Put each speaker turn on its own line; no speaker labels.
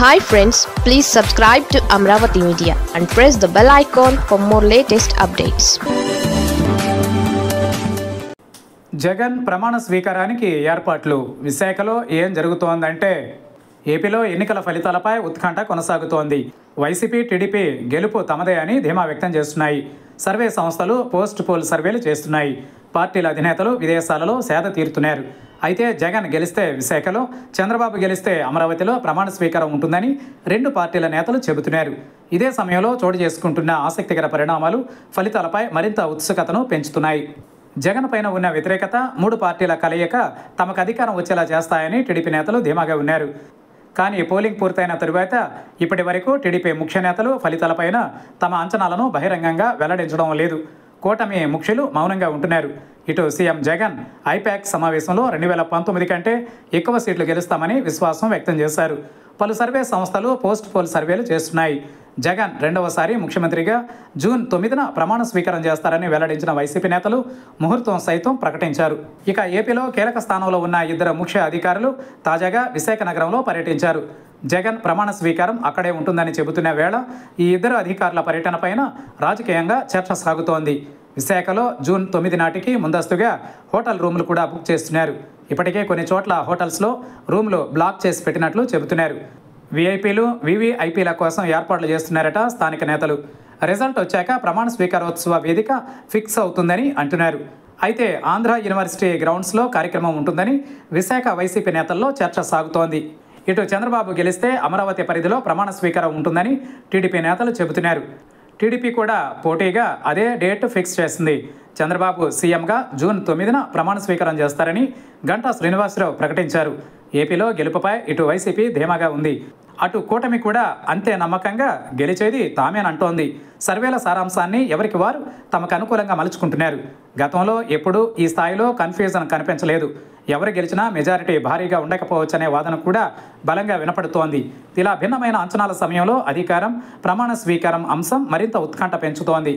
Hi friends please subscribe to Amaravati media and press the bell icon for more latest updates
Jagan ప్రమాణ స్వీకారానికి ఏర్పాట్లు. విశాఖలో ఏం జరుగుతోందంటే ఏపీలో ఎన్నికల ఫలితాలపై ఉత్కంఠ కొనసాగుతోంది. వైసీపీ టీడీపీ గెలుపు తమదే అని ధీమా వ్యక్తం చేస్తున్నాయి. సర్వే సంస్థలు పోస్ట్ పోల్ సర్వేలు చేస్తున్నాయి. పార్టీల అధినేతలు విదేశాలలో సేద తీరుతున్నారు. అయితే జగన్ గెలిస్తే విశాఖలో చంద్రబాబు గెలిస్తే అమరావతిలో ప్రమాణ స్వీకారం ఉంటుందని రెండు పార్టీల నేతలు చెబుతున్నారు. ఇదే సమయంలో చోటు చేసుకుంటున్న ఆసక్తికర పరిణామాలు ఫలితాలపై మరింత ఉత్సుకతను పెంచుతున్నాయి. జగన్ పైన ఉన్న వ్యతిరేకత మూడు పార్టీల కలయిక తమకు అధికారం వచ్చేలా చేస్తాయని టీడీపీ నేతలు ధీమాగా ఉన్నారు. కానీ పోలింగ్ పూర్తయిన తరువాత ఇప్పటి వరకు టీడీపీ ముఖ్య నేతలు ఫలితాలపైన తమ అంచనాలను బహిరంగంగా వెల్లడించడం లేదు. కూటమి ముఖ్యులు మౌనంగా ఉంటున్నారు. ఇటు సీఎం జగన్ ఐపాక్ సమావేశంలో రెండు వేల పంతొమ్మిది కంటే ఎక్కువ సీట్లు గెలుస్తామని విశ్వాసం వ్యక్తం చేశారు. పలు సర్వే సంస్థలు పోస్ట్ పోల్ సర్వేలు చేస్తున్నాయి. జగన్ రెండవసారి ముఖ్యమంత్రిగా జూన్ తొమ్మిదిన ప్రమాణ స్వీకారం చేస్తారని వెల్లడించిన వైసీపీ నేతలు ముహూర్తం సైతం ప్రకటించారు. ఇక ఏపీలో కీలక స్థానంలో ఉన్న ఇద్దరు ముఖ్య అధికారులు తాజాగా విశాఖ నగరంలో పర్యటించారు. జగన్ ప్రమాణ స్వీకారం అక్కడే ఉంటుందని చెబుతున్న వేళ ఈ ఇద్దరు అధికారుల పర్యటనపైన రాజకీయంగా చర్చ సాగుతోంది. విశాఖలో జూన్ తొమ్మిది నాటికి ముందస్తుగా హోటల్ రూములు కూడా బుక్ చేస్తున్నారు. ఇప్పటికే కొన్ని చోట్ల హోటల్స్లో రూమ్లు బ్లాక్ చేసి పెట్టినట్లు చెబుతున్నారు. వీఐపీలు వివిఐపీల కోసం ఏర్పాట్లు చేస్తున్నారట స్థానిక నేతలు. రిజల్ట్ వచ్చాక ప్రమాణ స్వీకారోత్సవ వేదిక ఫిక్స్ అవుతుందని అంటున్నారు. అయితే ఆంధ్ర యూనివర్సిటీ గ్రౌండ్స్లో కార్యక్రమం ఉంటుందని విశాఖ వైసీపీ నేతల్లో చర్చ సాగుతోంది. ఇటు చంద్రబాబు గెలిస్తే అమరావతి పరిధిలో ప్రమాణ స్వీకారం ఉంటుందని టీడీపీ నేతలు చెబుతున్నారు. టీడీపీ కూడా పోటీగా అదే డేట్ ఫిక్స్ చేసింది. చంద్రబాబు సీఎంగా జూన్ తొమ్మిదిన ప్రమాణ స్వీకారం చేస్తారని గంటా శ్రీనివాసరావు ప్రకటించారు. ఏపీలో గెలుపుపై ఇటు వైసీపీ ధీమాగా ఉంది. అటు కూటమి కూడా అంతే నమ్మకంగా గెలిచేది తామేనంటోంది సర్వేల సారాంశాన్ని ఎవరికి వారు తమకు అనుకూలంగా మలుచుకుంటున్నారు. గతంలో ఎప్పుడూ ఈ స్థాయిలో కన్ఫ్యూజన్ కనిపించలేదు. ఎవరు గెలిచినా మెజారిటీ భారీగా ఉండకపోవచ్చనే వాదన కూడా బలంగా వినపడుతోంది. ఇలా భిన్నమైన అంచనాల సమయంలో అధికారం ప్రమాణ స్వీకారం అంశం మరింత ఉత్కంఠ పెంచుతోంది.